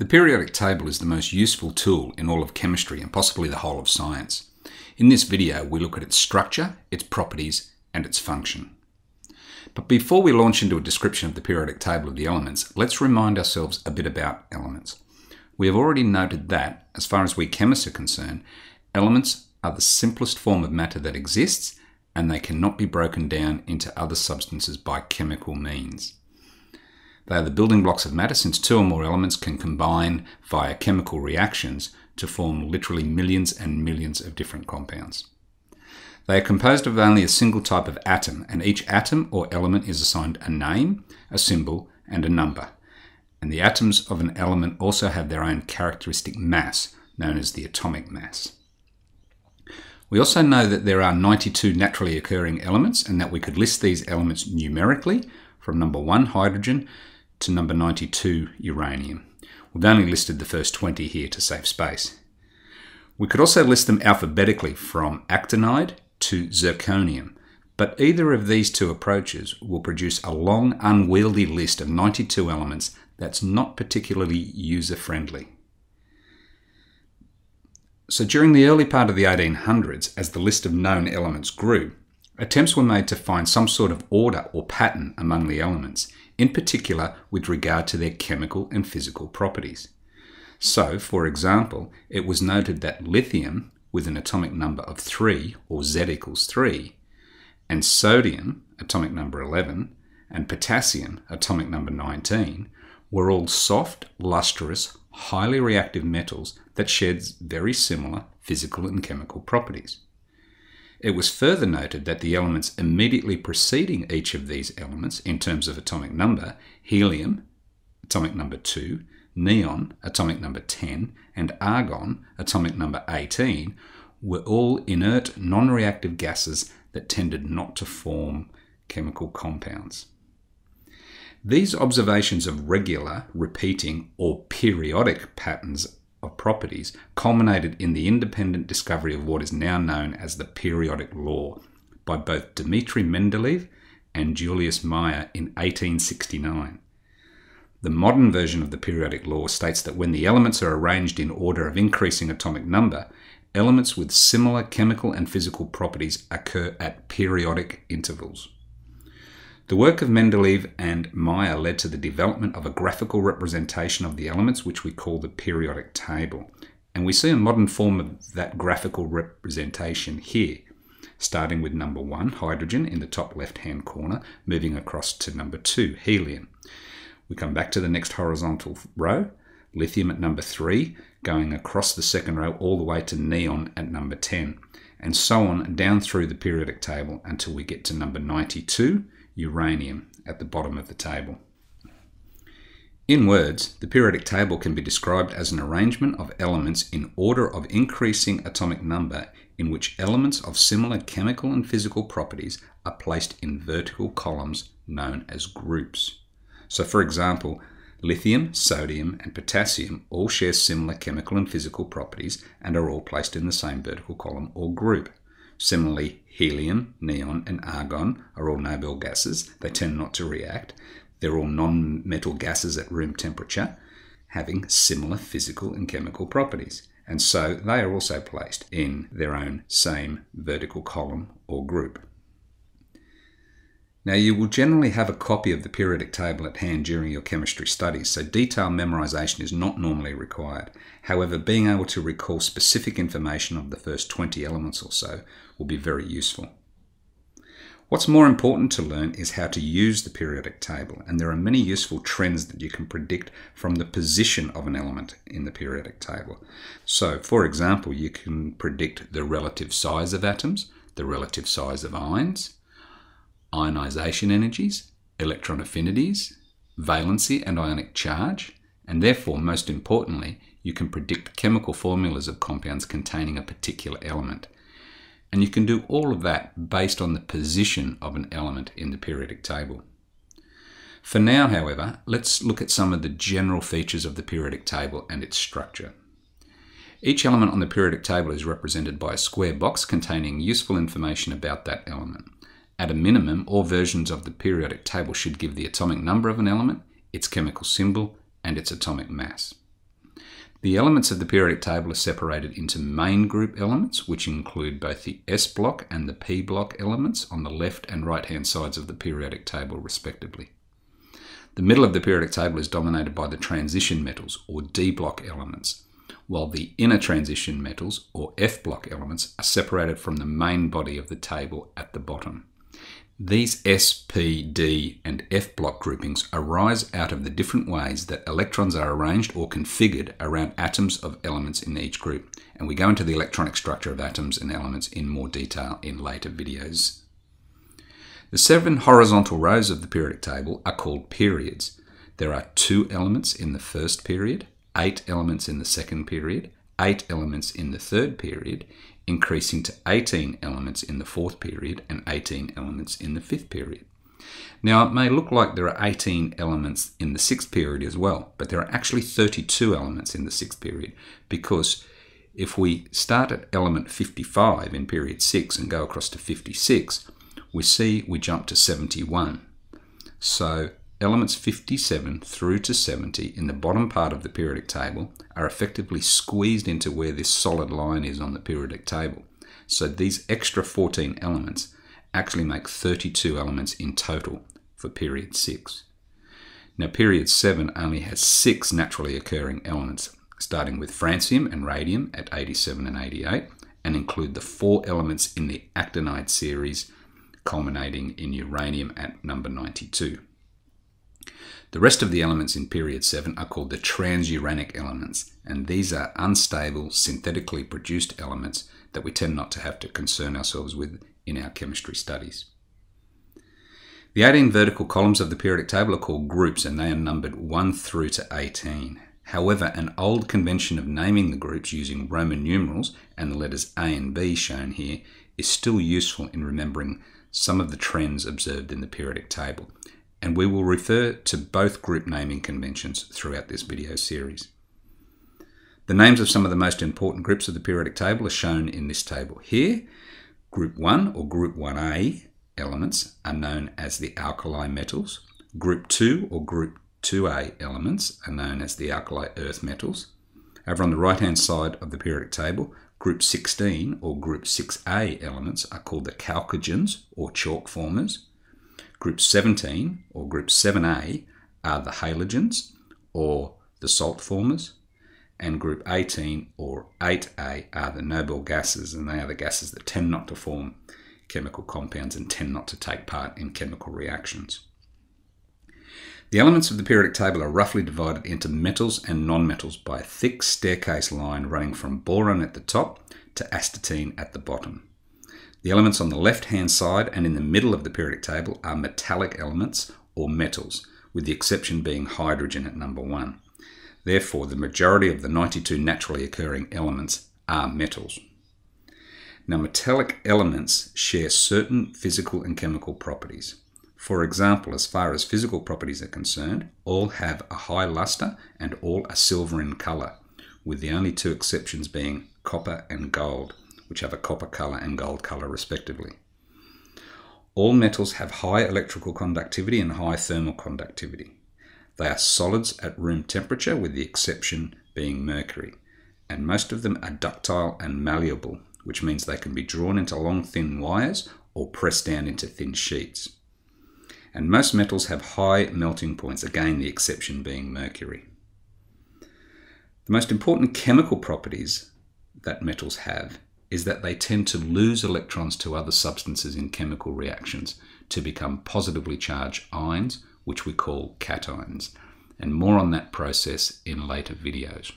The periodic table is the most useful tool in all of chemistry and possibly the whole of science. In this video, we look at its structure, its properties, and its function. But before we launch into a description of the periodic table of the elements, let's remind ourselves a bit about elements. We have already noted that, as far as we chemists are concerned, elements are the simplest form of matter that exists and they cannot be broken down into other substances by chemical means. They are the building blocks of matter since two or more elements can combine via chemical reactions to form literally millions and millions of different compounds. They are composed of only a single type of atom, and each atom or element is assigned a name, a symbol, and a number. And the atoms of an element also have their own characteristic mass, known as the atomic mass. We also know that there are 92 naturally occurring elements and that we could list these elements numerically from number 1, hydrogen, to number 92, uranium. We've only listed the first 20 here to save space. We could also list them alphabetically from actinide to zirconium, but either of these two approaches will produce a long, unwieldy list of 92 elements that's not particularly user-friendly. So during the early part of the 1800s, as the list of known elements grew, attempts were made to find some sort of order or pattern among the elements, in particular with regard to their chemical and physical properties. So, for example, it was noted that lithium, with an atomic number of 3, or Z equals 3, and sodium, atomic number 11, and potassium, atomic number 19, were all soft, lustrous, highly reactive metals that shared very similar physical and chemical properties. It was further noted that the elements immediately preceding each of these elements in terms of atomic number, helium, atomic number 2, neon, atomic number 10, and argon, atomic number 18, were all inert, non reactive gases that tended not to form chemical compounds. These observations of regular, repeating, or periodic patterns of properties culminated in the independent discovery of what is now known as the periodic law by both Dmitri Mendeleev and Julius Meyer in 1869. The modern version of the periodic law states that when the elements are arranged in order of increasing atomic number, elements with similar chemical and physical properties occur at periodic intervals. The work of Mendeleev and Meyer led to the development of a graphical representation of the elements, which we call the periodic table. And we see a modern form of that graphical representation here, starting with number one, hydrogen, in the top left hand corner, moving across to number two, helium. We come back to the next horizontal row, lithium at number three, going across the second row all the way to neon at number 10, and so on down through the periodic table until we get to number 92 uranium at the bottom of the table. In words, the periodic table can be described as an arrangement of elements in order of increasing atomic number in which elements of similar chemical and physical properties are placed in vertical columns known as groups. So for example, lithium, sodium and potassium all share similar chemical and physical properties and are all placed in the same vertical column or group. Similarly, helium, neon, and argon are all noble gases. They tend not to react. They're all non metal gases at room temperature, having similar physical and chemical properties. And so they are also placed in their own same vertical column or group. Now, you will generally have a copy of the periodic table at hand during your chemistry studies, so detailed memorization is not normally required. However, being able to recall specific information of the first 20 elements or so will be very useful. What's more important to learn is how to use the periodic table, and there are many useful trends that you can predict from the position of an element in the periodic table. So, for example, you can predict the relative size of atoms, the relative size of ions, ionization energies, electron affinities, valency and ionic charge, and therefore, most importantly, you can predict chemical formulas of compounds containing a particular element. And you can do all of that based on the position of an element in the periodic table. For now, however, let's look at some of the general features of the periodic table and its structure. Each element on the periodic table is represented by a square box containing useful information about that element. At a minimum, all versions of the periodic table should give the atomic number of an element, its chemical symbol, and its atomic mass. The elements of the periodic table are separated into main group elements, which include both the S block and the P block elements on the left and right hand sides of the periodic table, respectively. The middle of the periodic table is dominated by the transition metals, or D block elements, while the inner transition metals, or F block elements, are separated from the main body of the table at the bottom. These S, P, D, and F block groupings arise out of the different ways that electrons are arranged or configured around atoms of elements in each group. And we go into the electronic structure of atoms and elements in more detail in later videos. The seven horizontal rows of the periodic table are called periods. There are two elements in the first period, eight elements in the second period, eight elements in the third period, increasing to 18 elements in the fourth period and 18 elements in the fifth period. Now, it may look like there are 18 elements in the sixth period as well, but there are actually 32 elements in the sixth period because if we start at element 55 in period 6 and go across to 56, we see we jump to 71. So elements 57 through to 70 in the bottom part of the periodic table are effectively squeezed into where this solid line is on the periodic table. So these extra 14 elements actually make 32 elements in total for period 6. Now period 7 only has 6 naturally occurring elements, starting with francium and radium at 87 and 88, and include the four elements in the actinide series, culminating in uranium at number 92. The rest of the elements in period 7 are called the transuranic elements, and these are unstable, synthetically produced elements that we tend not to have to concern ourselves with in our chemistry studies. The 18 vertical columns of the periodic table are called groups and they are numbered 1 through to 18. However, an old convention of naming the groups using Roman numerals and the letters A and B shown here is still useful in remembering some of the trends observed in the periodic table and we will refer to both group naming conventions throughout this video series. The names of some of the most important groups of the periodic table are shown in this table here. Group 1 or Group 1A elements are known as the alkali metals. Group 2 or Group 2A elements are known as the alkali earth metals. Over on the right hand side of the periodic table, Group 16 or Group 6A elements are called the chalcogens or chalk formers. Group 17 or Group 7A are the halogens or the salt formers, and Group 18 or 8A are the noble gases, and they are the gases that tend not to form chemical compounds and tend not to take part in chemical reactions. The elements of the periodic table are roughly divided into metals and nonmetals by a thick staircase line running from boron at the top to astatine at the bottom. The elements on the left hand side and in the middle of the periodic table are metallic elements or metals, with the exception being hydrogen at number one. Therefore, the majority of the 92 naturally occurring elements are metals. Now, metallic elements share certain physical and chemical properties. For example, as far as physical properties are concerned, all have a high luster and all are silver in colour, with the only two exceptions being copper and gold which have a copper color and gold color respectively. All metals have high electrical conductivity and high thermal conductivity. They are solids at room temperature with the exception being mercury, and most of them are ductile and malleable, which means they can be drawn into long thin wires or pressed down into thin sheets. And most metals have high melting points, again the exception being mercury. The most important chemical properties that metals have is that they tend to lose electrons to other substances in chemical reactions to become positively charged ions, which we call cations, and more on that process in later videos.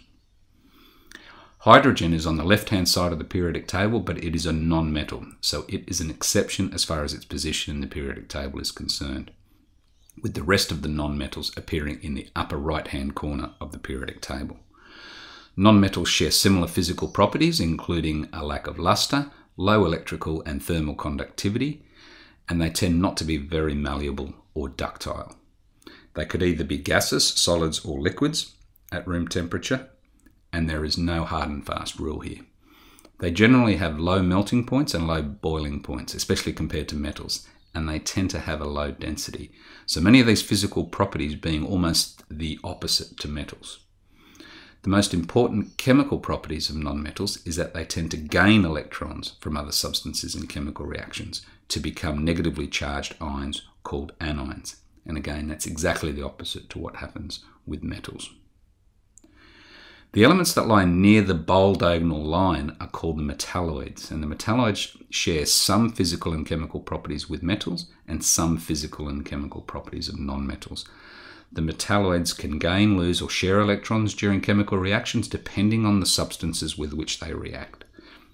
Hydrogen is on the left-hand side of the periodic table, but it is a non-metal, so it is an exception as far as its position in the periodic table is concerned, with the rest of the non-metals appearing in the upper right-hand corner of the periodic table. Nonmetals share similar physical properties, including a lack of luster, low electrical and thermal conductivity, and they tend not to be very malleable or ductile. They could either be gases, solids, or liquids at room temperature, and there is no hard and fast rule here. They generally have low melting points and low boiling points, especially compared to metals, and they tend to have a low density. So many of these physical properties being almost the opposite to metals. The most important chemical properties of nonmetals is that they tend to gain electrons from other substances in chemical reactions to become negatively charged ions called anions. And again, that's exactly the opposite to what happens with metals. The elements that lie near the bold diagonal line are called the metalloids, and the metalloids share some physical and chemical properties with metals and some physical and chemical properties of nonmetals. The metalloids can gain, lose, or share electrons during chemical reactions depending on the substances with which they react.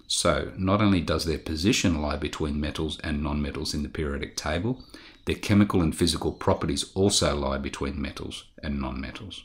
So, not only does their position lie between metals and nonmetals in the periodic table, their chemical and physical properties also lie between metals and nonmetals.